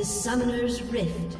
to Summoner's Rift.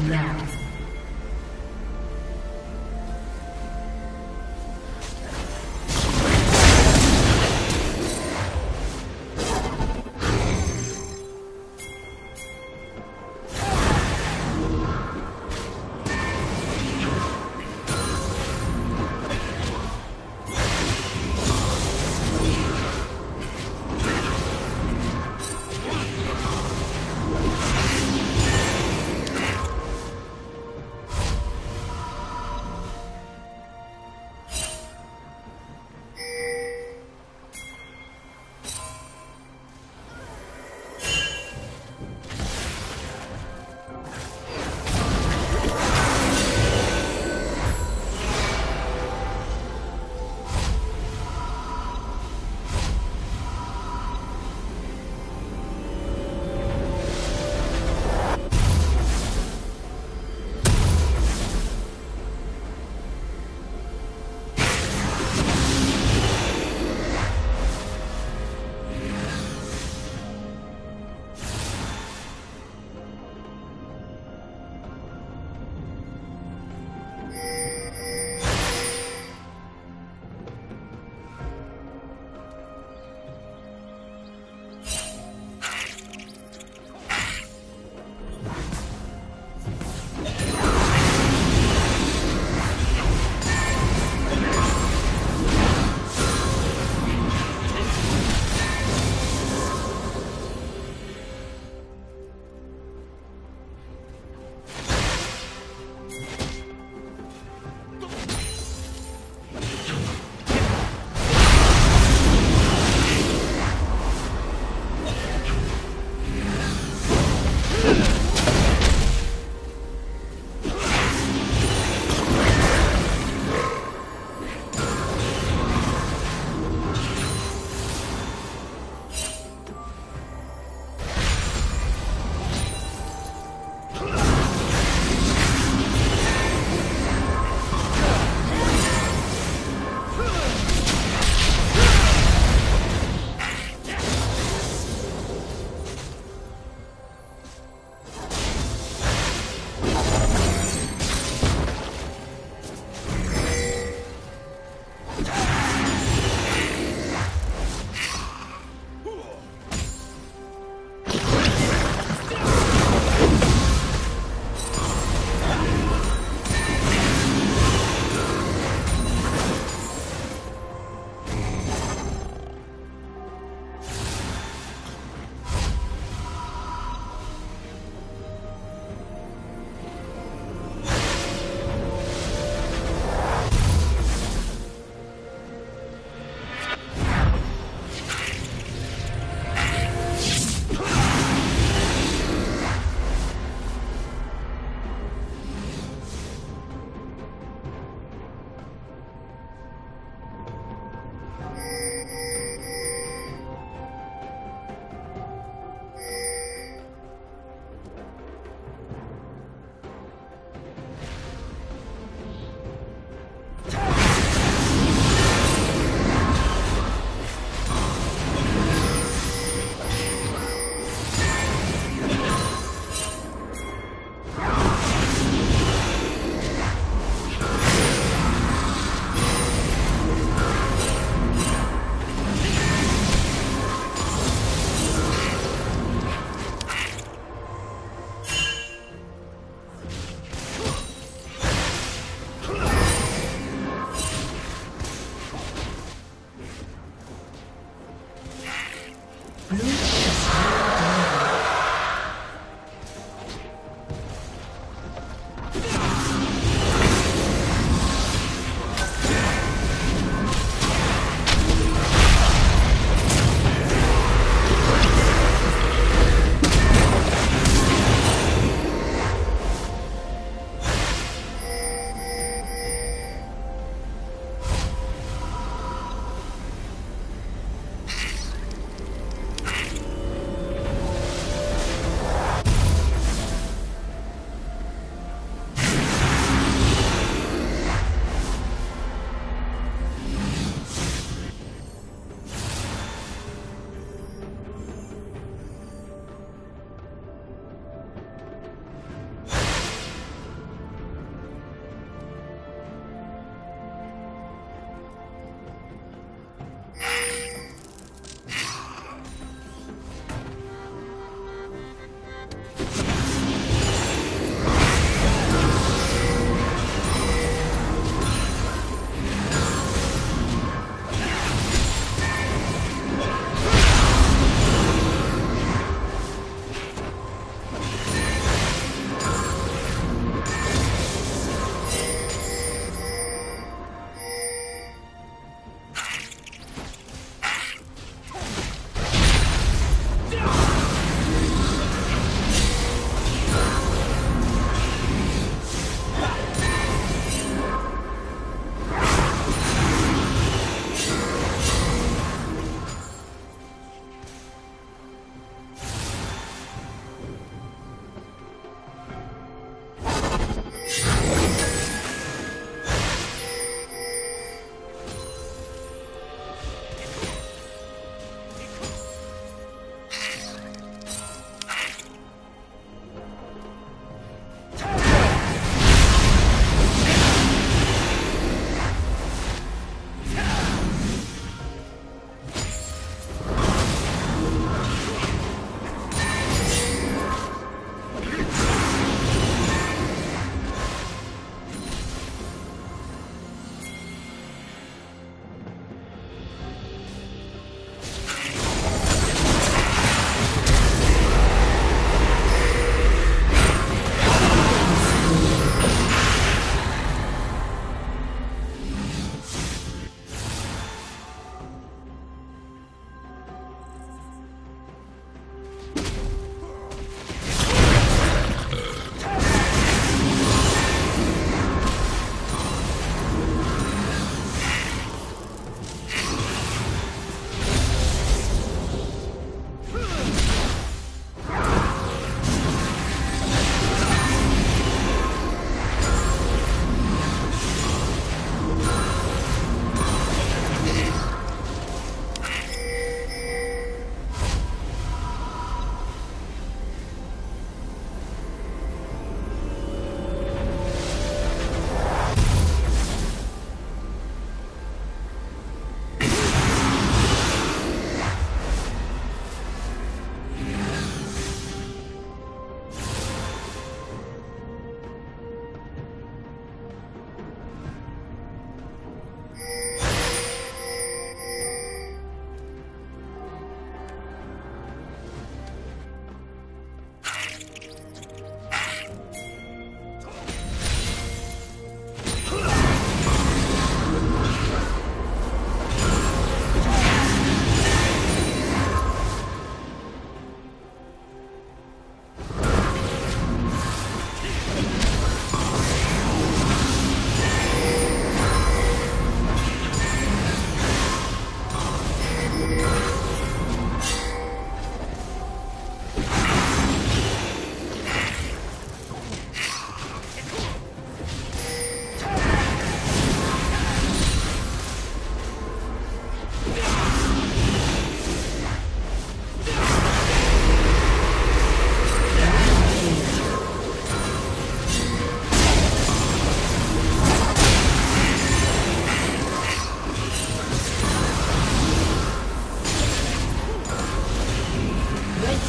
First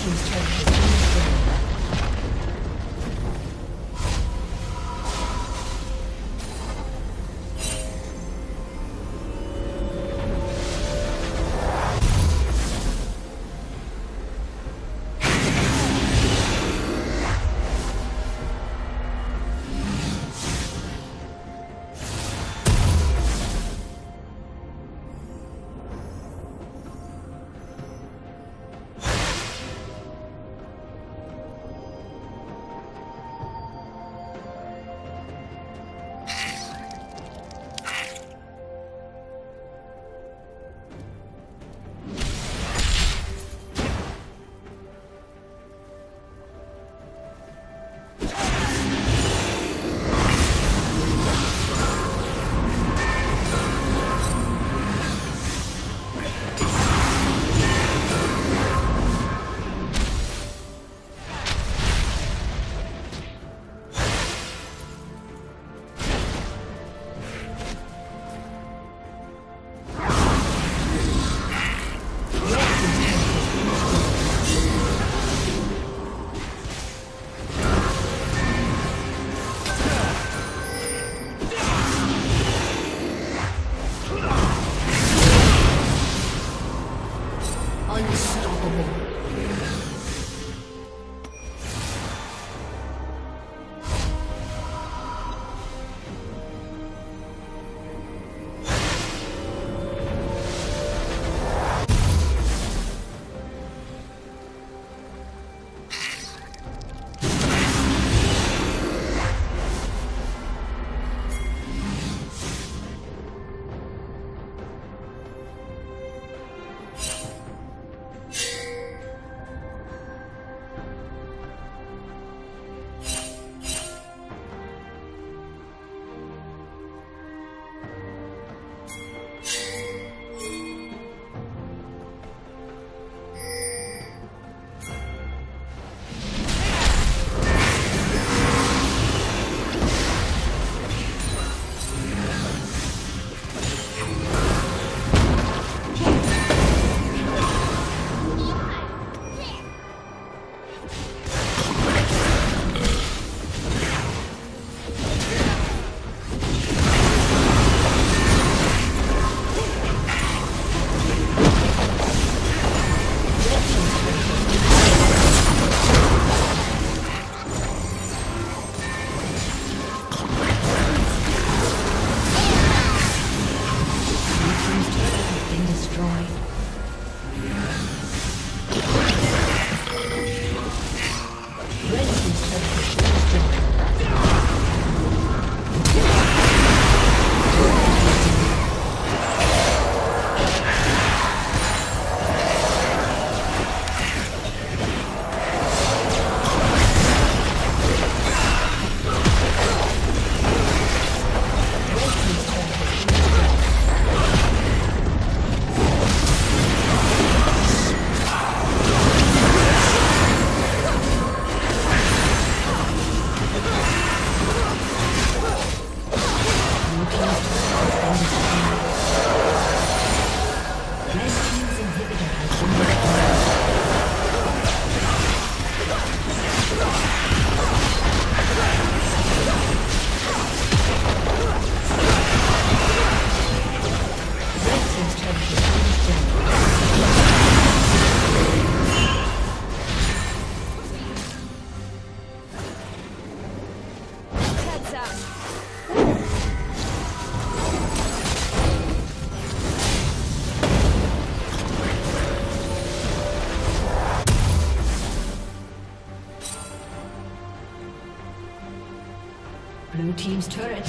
team's turret.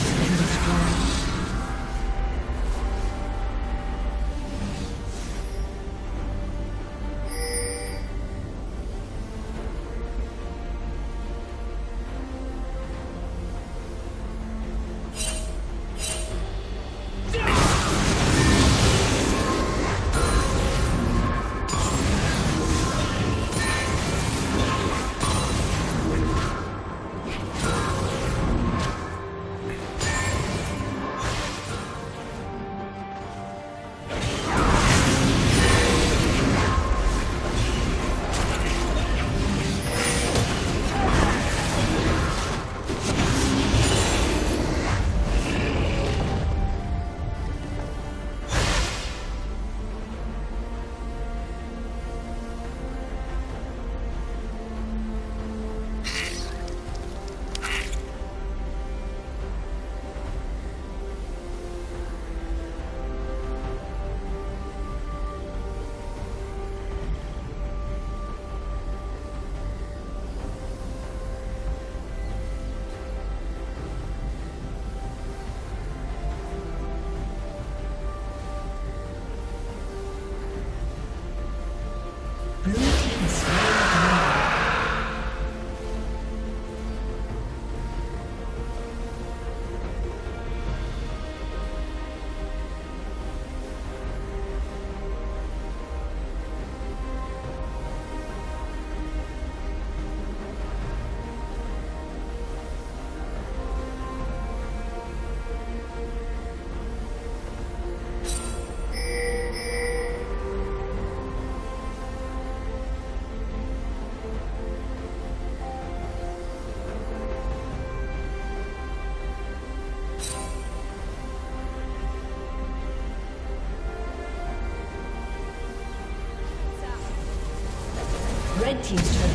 Has been destroyed. Team's turret.